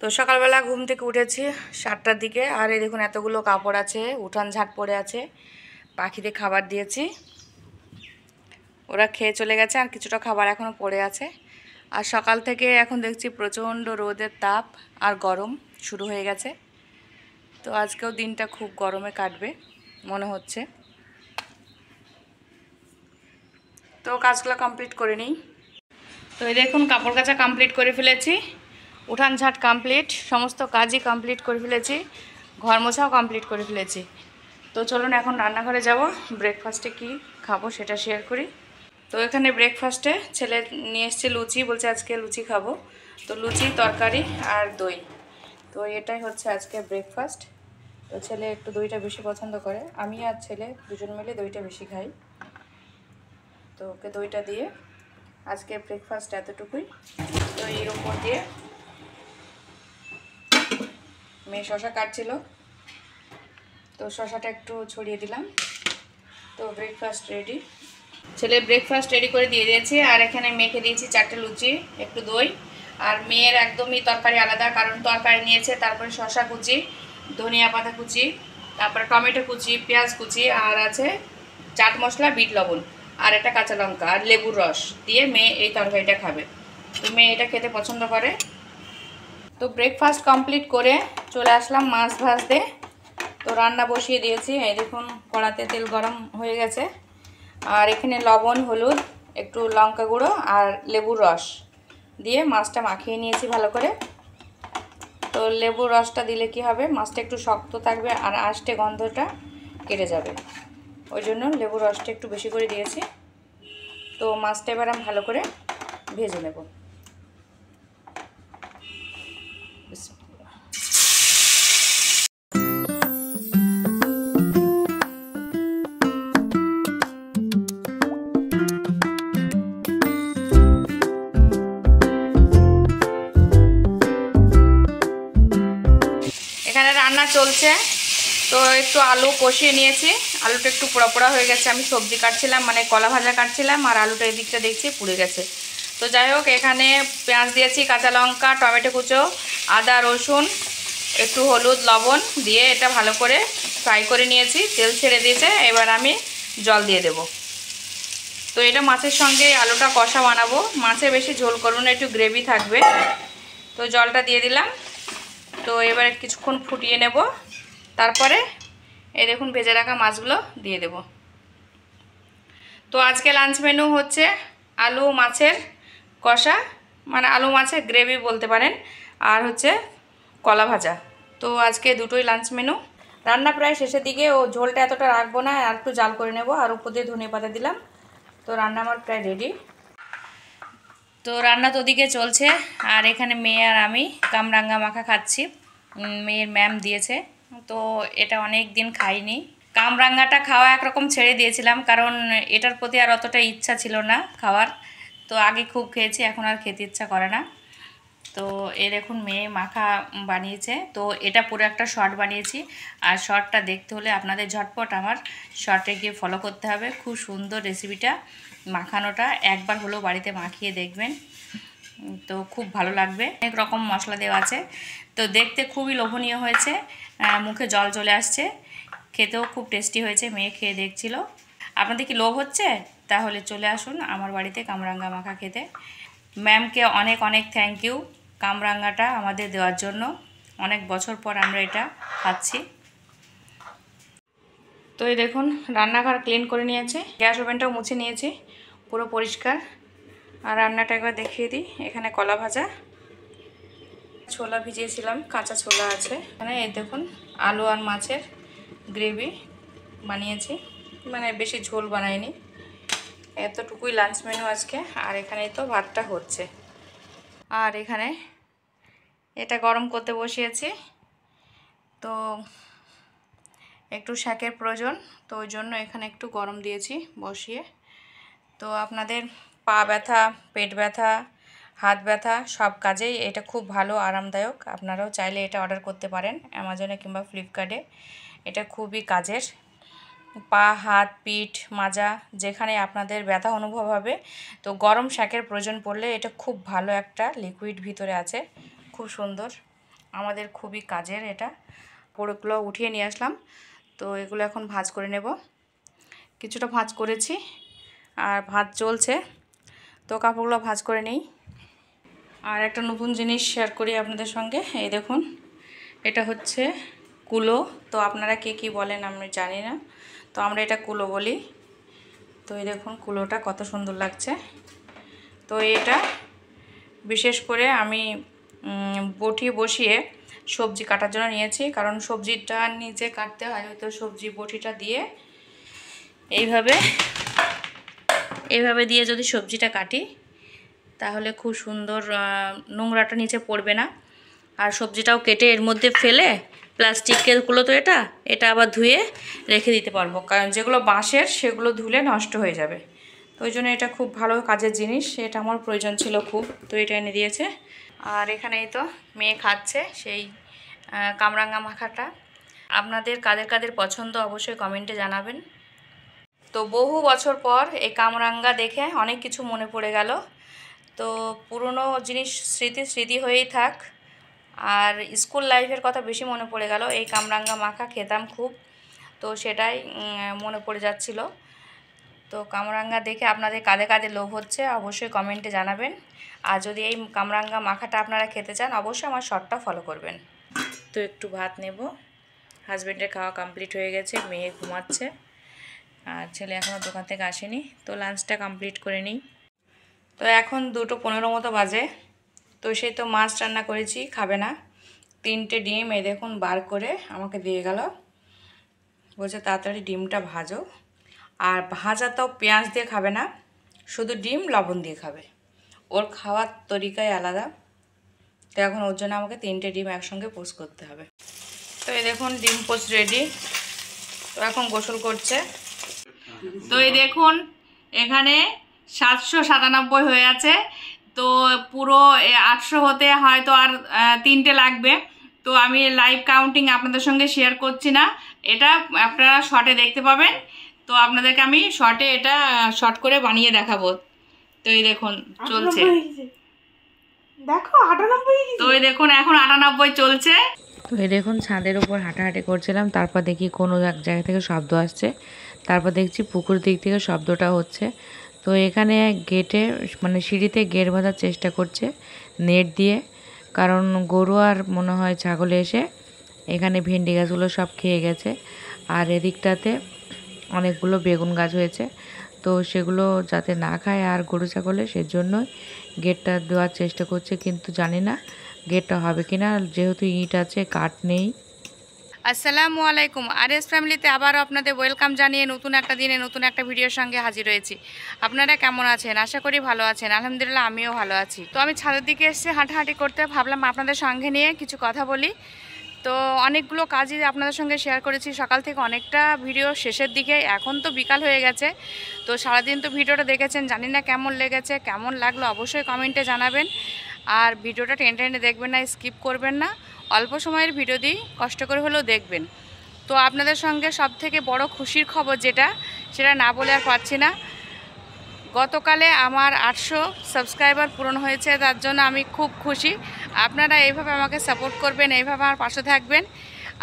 তো সকালবেলা ঘুম থেকে উঠেছি সাতটার দিকে। আর এই দেখুন এতগুলো কাপড় আছে, উঠান ঝাট পড়ে আছে, পাখিদের খাবার দিয়েছি। ওরা খেয়ে চলে গেছে আর কিছুটা খাবার এখনও পড়ে আছে। আর সকাল থেকে এখন দেখছি প্রচণ্ড রোদের তাপ আর গরম শুরু হয়ে গেছে। তো আজকেও দিনটা খুব গরমে কাটবে, মনে হচ্ছে। তো কাজগুলো কমপ্লিট করে নিই। তো এই দেখুন, কাপড় কাচা কমপ্লিট করে ফেলেছি। উঠান ঝাট কমপ্লিট সমস্ত কাজই কমপ্লিট করে ফেলেছি। ঘর মোছাও কমপ্লিট করে ফেলেছি। তো চলুন এখন রান্নাঘরে যাব। ব্রেকফাস্টে কি খাব সেটা শেয়ার করি। তো এখানে ব্রেকফাস্টে ছেলে নিয়ে এসছে লুচি, বলছে আজকে লুচি খাব। তো লুচি, তরকারি আর দই। তো এটাই হচ্ছে আজকে ব্রেকফাস্ট তো ছেলে একটু দইটা বেশি পছন্দ করে। আমি আর ছেলে দুজন মিলে দইটা বেশি খাই। তো ওকে দইটা দিয়ে আজকে ব্রেকফাস্ট এতটুকুই। তো এর উপর দিয়ে মেয়ে শশা কাটছিল। তো শশাটা একটু ছড়িয়ে দিলাম। তো ব্রেকফাস্ট রেডি ছেলে ব্রেকফাস্ট রেডি করে দিয়ে দিয়েছি। আর এখানে মেখে দিয়েছি চারটে লুচি, একটু দই। আর মেয়ের একদমই তরকারি আলাদা, কারণ তরকারি নিয়েছে তারপরে শশা কুচি, ধনিয়া পাতা কুচি, তারপরে টমেটো কুচি, পেঁয়াজ কুচি, আর আছে চাট মশলা, বিট লবণ। আর একটা কাঁচা লঙ্কা আর লেবুর রস দিয়ে মেয়ে এই তরকারিটা খাবে। তো মেয়ে এটা খেতে পছন্দ করে। তো ব্রেকফাস্ট কমপ্লিট করে চলে আসলাম মাছ ভাজতে। তো রান্না বসিয়ে দিয়েছি। এই দেখুন, কড়াতে তেল গরম হয়ে গেছে। আর এখানে লবণ, হলুদ, একটু লঙ্কা গুঁড়ো আর লেবুর রস দিয়ে মাছটা মাখিয়ে নিয়েছি ভালো করে। তো লেবুর রসটা দিলে কি হবে? মাছটা একটু শক্ত থাকবে আর আষ্টে গন্ধটা কেটে যাবে। ওই জন্য লেবুর রসটা একটু বেশি করে দিয়েছি। তো মাছটা এবার আমি ভালো করে ভেজে নেব। এখানে রান্না চলছে। তো একটু আলু কষিয়ে নিয়েছি। আলুটা একটু পোড়া পোড়া হয়ে গেছে, আমি সবজি কাটছিলাম মানে কলা ভাজা কাটছিলাম, আর আলুটা এদিকটা দেখছি পুড়ে গেছে। তো যাই হোক, এখানে পেঁয়াজ দিয়েছি, কাঁচা লঙ্কা, টমেটো কুচো, আদা, রসুন, একটু হলুদ, লবণ দিয়ে এটা ভালো করে ফ্রাই করে নিয়েছি, তেল ছেড়ে দিয়েছে, এবার আমি জল দিয়ে দেব। তো এটা মাছের সঙ্গে আলুটা কষা বানাবো। মাছে বেশি ঝোল করব না, একটু গ্রেভি থাকবে। তো জলটা দিয়ে দিলাম। তো এবার কিছুক্ষণ ফুটিয়ে নেব। তারপরে এই দেখুন ভেজে রাখা মাছগুলো দিয়ে দেব। তো আজকে লাঞ্চ মেনু হচ্ছে আলু মাছের কষা মানে আলু মাছের গ্রেভি বলতে পারেন, আর হচ্ছে কলা ভাজা। তো আজকে দুটোই লাঞ্চ মেনু রান্না প্রায় শেষের দিকে, ও ঝোলটা এতটা রাখব না, আর একটু জাল করে নেব, আর উপর দিয়ে ধনে পাতা দিলাম। তো রান্না আমার প্রায় রেডি তো রান্না তো ওদিকে চলছে, আর এখানে মেয়ে আর আমি কামরাঙ্গা মাখা খাচ্ছি। মেয়ের ম্যাম দিয়েছে। তো এটা অনেক দিন খাইনি। কামরাঙ্গাটা খাওয়া একরকম ছেড়ে দিয়েছিলাম, কারণ এটার প্রতি আর অতটা ইচ্ছা ছিল না খাওয়ার। তো আগে খুব খেয়েছি, এখন আর খেতে ইচ্ছা করে না। তো এ দেখুন, মেয়ে মাখা বানিয়েছে। তো এটা পুরো একটা শর্ট বানিয়েছি। আর শর্টটা দেখতে হলে আপনাদের ঝটপট আমার শর্টে গিয়ে ফলো করতে হবে। খুব সুন্দর রেসিপিটা মাখানোটা। একবার হলেও বাড়িতে মাখিয়ে দেখবেন। তো খুব ভালো লাগবে। অনেক রকম মশলা দেওয়া আছে। তো দেখতে খুবই লোভনীয় হয়েছে। মুখে জল চলে আসছে। খেতেও খুব টেস্টি হয়েছে, মেয়ে খেয়ে দেখছিল। আপনাদের কি লোভ হচ্ছে? তাহলে চলে আসুন আমার বাড়িতে কামরাঙ্গা মাখা খেতে। ম্যামকে অনেক অনেক থ্যাংক ইউ কামরাঙ্গাটা আমাদের দেওয়ার জন্য। অনেক বছর পর আমরা এটা খাচ্ছি। তো এই দেখুন, রান্নাঘর ক্লিন করে নিয়েছি। গ্যাস ওভেনটাও মুছে নিয়েছি, পুরো পরিষ্কার। আর রান্নাটা একবার দেখিয়ে দিই, এখানে কলা ভাজা। ছোলা ভিজিয়েছিলাম, কাঁচা ছোলা আছে। এখানে এই দেখুন, আলু আর মাছের গ্রেভি বানিয়েছি। মানে বেশি ঝোল বানাইনি। এতটুকুই লাঞ্চ মেনু আজকে, আর এখানেই তো ভাতটা হচ্ছে। আর এখানে এটা গরম করতে বসিয়েছি। তো একটু শাকের প্রয়োজন, তো ওই জন্য এখানে একটু গরম দিয়েছি বসিয়ে। তো আপনাদের পা ব্যথা, পেট ব্যথা হাত ব্যথা সব কাজেই এটা খুব ভালো, আরামদায়ক। আপনারাও চাইলে এটা অর্ডার করতে পারেন অ্যামাজনে কিংবা ফ্লিপকার্টে এটা খুবই কাজের। পা, হাত, পিঠ, মাজা, যেখানে আপনাদের ব্যথা অনুভব হবে, তো গরম শাকের প্রয়োজন পড়লে এটা খুব ভালো একটা লিকুইড ভিতরে আছে। খুব সুন্দর। আমাদের খুবই কাজের এটা। পোড়োগুলো উঠিয়ে নিয়ে আসলাম। তো এগুলো এখন ভাজ করে নেব। কিছুটা ভাজ করেছি। আর ভাত চলছে। তো কাপড়গুলো ভাজ করে নিই। আর একটা নতুন জিনিস শেয়ার করি আপনাদের সঙ্গে। এই দেখুন, এটা হচ্ছে কুলো। তো আপনারা কে কী বলেন আমি জানি না। তো আমরা এটা কুলো বলি। তো এই দেখুন, কুলোটা কত সুন্দর লাগছে। তো এটা বিশেষ করে আমি বটি বসিয়ে সবজি কাটার জন্য নিয়েছি। কারণ সবজিটা নিচে কাটতে হয় হয়তো সবজি বটিটা দিয়ে এইভাবে এইভাবে দিয়ে যদি সবজিটা কাটি তাহলে খুব সুন্দর নোংরাটা নিচে পড়বে না। আর সবজিটাও কেটে এর মধ্যে ফেলে প্লাস্টিকেরগুলো তো এটা এটা আবার ধুয়ে রেখে দিতে পারব। কারণ যেগুলো বাঁশের, সেগুলো ধুলে নষ্ট হয়ে যাবে। তো ওই জন্য এটা খুব ভালো কাজের জিনিস এটা আমার প্রয়োজন ছিল খুব, তো এটা এনে দিয়েছে। আর এখানেই তো মেয়ে খাচ্ছে সেই কামরাঙ্গা মাখাটা। আপনাদের কাদের কাদের পছন্দ অবশ্যই কমেন্টে জানাবেন। তো বহু বছর পর এই কামরাঙ্গা দেখে অনেক কিছু মনে পড়ে গেল। তো পুরনো জিনিস স্মৃতি স্মৃতি হয়েই থাক। আর স্কুল লাইফের কথা বেশি মনে পড়ে গেল। এই কামরাঙ্গা মাখা খেতাম খুব, তো সেটাই মনে পড়ে যাচ্ছিল। তো কামরাঙ্গা দেখে আপনাদের কাঁধে কাঁধে লোভ হচ্ছে, অবশ্যই কমেন্টে জানাবেন। আর যদি এই কামরাঙ্গা মাখাটা আপনারা খেতে চান, অবশ্যই আমার শর্টটা ফলো করবেন। তো একটু ভাত নেব। হাজব্যান্ডের খাওয়া কমপ্লিট হয়ে গেছে, মেয়ে ঘুমাচ্ছে। আর ছেলে এখনও দোকান থেকে আসেনি, তো লাঞ্চটা কমপ্লিট করে নিই। তো এখন দুটো পনেরো মতো বাজে। তো সে তো মাছ রান্না করেছি, খাবে না। তিনটে ডিম এ দেখুন বার করে আমাকে দিয়ে গেল। বলছে তাড়াতাড়ি ডিমটা ভাজো। আর ভাজা তাও পেঁয়াজ দিয়ে খাবে না, শুধু ডিম, লবণ দিয়ে খাবে। ওর খাওয়ার তরিকাই আলাদা। তো এখন ওর জন্য আমাকে তিনটে ডিম একসঙ্গে পোস্ট করতে হবে। তো এই দেখুন ডিম পোস্ট রেডি তো এখন গোসল করছে। তো এই দেখুন, এখানে সাতশো সাতানব্বই হয়ে আছে। তো পুরো আটশো হতে হয়তো আর তিনটে লাগবে। তো আমি লাইভ কাউন্টিং আপনাদের সঙ্গে শেয়ার করছি না। এটা আপনারা শর্টে দেখতে পাবেন। তো আপনাদেরকে আমি শর্টে এটা শর্ট করে বানিয়ে দেখাবো। তো এই দেখুন চলছে। দেখো আটানব্বই তো এই দেখুন এখন আটানব্বই চলছে। তো এই দেখুন ছাদের উপর হাঁটাহাঁটি করছিলাম। তারপর দেখি কোনো এক জায়গা থেকে শব্দ আসছে। তারপর দেখছি পুকুর দিক থেকে শব্দটা হচ্ছে। তো এখানে গেটে মানে সিঁড়িতে গেট বাঁধার চেষ্টা করছে নেট দিয়ে। কারণ গরু আর মনে হয় ছাগলে এসে এখানে ভেন্ডি গাছগুলো সব খেয়ে গেছে। আর এদিকটাতে অনেকগুলো বেগুন গাছ হয়েছে। তো সেগুলো যাতে না খায় আর গরু ছাগলে সেজন্যই গেটটা দেওয়ার চেষ্টা করছে, কিন্তু জানি না গেটটা হবে কি না যেহেতু ইট আছে, কাঠ নেই। আসসালামু আলাইকুম। আর এস ফ্যামিলিতে আবারও আপনাদের ওয়েলকাম জানিয়ে নতুন একটা দিনে নতুন একটা ভিডিওর সঙ্গে হাজির হয়েছি। আপনারা কেমন আছেন? আশা করি ভালো আছেন। আলহামদুলিল্লাহ, আমিও ভালো আছি। তো আমি ছাদের দিকে এসে হাঁটাহাঁটি করতে ভাবলাম আপনাদের সঙ্গে নিয়ে কিছু কথা বলি। তো অনেকগুলো কাজই আপনাদের সঙ্গে শেয়ার করেছি। সকাল থেকে অনেকটা ভিডিও শেষের দিকে, এখন তো বিকাল হয়ে গেছে। তো সারাদিন তো ভিডিওটা দেখেছেন, জানি না কেমন লেগেছে, কেমন লাগল অবশ্যই কমেন্টে জানাবেন। আর ভিডিওটা টেনে টেনে দেখবেন না, স্কিপ করবেন না। অল্প সময়ের ভিডিও দিই, কষ্ট করে হলেও দেখবেন। তো আপনাদের সঙ্গে সব থেকে বড় খুশির খবর যেটা, সেটা না বলে আর পাচ্ছি না। গতকালে আমার আটশো সাবস্ক্রাইবার পূরণ হয়েছে, তার জন্য আমি খুব খুশি। আপনারা এইভাবে আমাকে সাপোর্ট করবেন, এইভাবে আমার পাশে থাকবেন।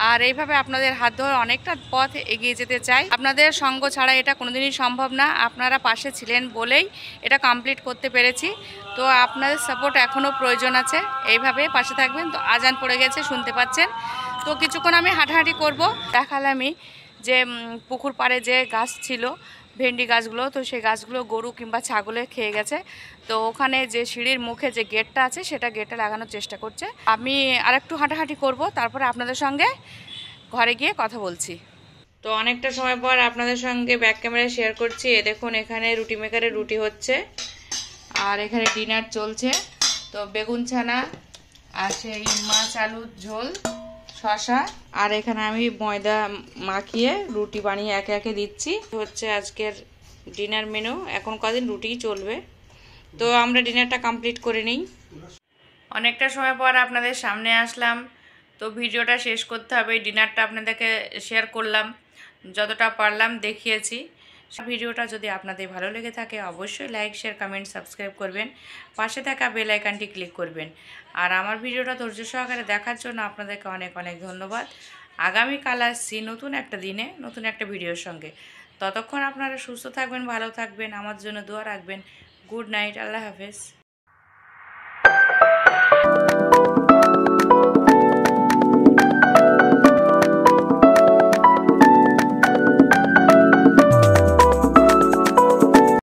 আর এইভাবে আপনাদের হাত ধরে অনেকটা পথ এগিয়ে যেতে চাই। আপনাদের সঙ্গ ছাড়া এটা কোনোদিনই সম্ভব না। আপনারা পাশে ছিলেন বলেই এটা কমপ্লিট করতে পেরেছি। তো আপনাদের সাপোর্ট এখনও প্রয়োজন আছে। এইভাবে পাশে থাকবেন তো আজান পড়ে গেছে, শুনতে পাচ্ছেন। তো কিছুক্ষণ আমি হাঁটাহাঁটি করব। দেখালামই যে পুকুর পাড়ে যে গাছ ছিল ভেন্ডি গাছগুলো, তো সেই গাছগুলো গরু কিংবা ছাগলে খেয়ে গেছে। তো ওখানে যে সিঁড়ির মুখে যে গেটটা আছে, সেটা গেটে লাগানোর চেষ্টা করছে। আমি আরেকটু হাঁটাহাঁটি করব, তারপরে আপনাদের সঙ্গে ঘরে গিয়ে কথা বলছি। তো অনেকটা সময় পর আপনাদের সঙ্গে ব্যাক ক্যামেরায় শেয়ার করছি। এ দেখুন, এখানে রুটি মেকারে রুটি হচ্ছে, আর এখানে ডিনার চলছে। তো বেগুন ছানা, আর সেই মাছ আলুর ঝোল। শশা আর এখানে আমি ময়দা মাখিয়ে রুটি বানিয়ে একে একে দিচ্ছি। হচ্ছে আজকের ডিনার মেনু। এখন কদিন রুটিই চলবে। তো আমরা ডিনারটা কমপ্লিট করে নিই। অনেকটা সময় পর আপনাদের সামনে আসলাম। তো ভিডিওটা শেষ করতে হবে। ডিনারটা আপনাদেরকে শেয়ার করলাম। যতটা পারলাম দেখিয়েছি। ভিডিওটা যদি আপনাদের ভালো লেগে থাকে, অবশ্যই লাইক শেয়ার কমেন্ট সাবস্ক্রাইব করবেন। পাশে থাকা বেল আইকনটি ক্লিক করবেন। আর আমার ভিডিওটা ধৈর্য সহকারে দেখার জন্য আপনাদেরকে অনেক অনেক ধন্যবাদ। আগামীকাল আসছি নতুন একটা দিনে, নতুন একটা ভিডিওর সঙ্গে। ততক্ষণ আপনারা সুস্থ থাকবেন, ভালো থাকবেন, আমার জন্য দোয়া রাখবেন। গুড নাইট আল্লাহ হাফেজ।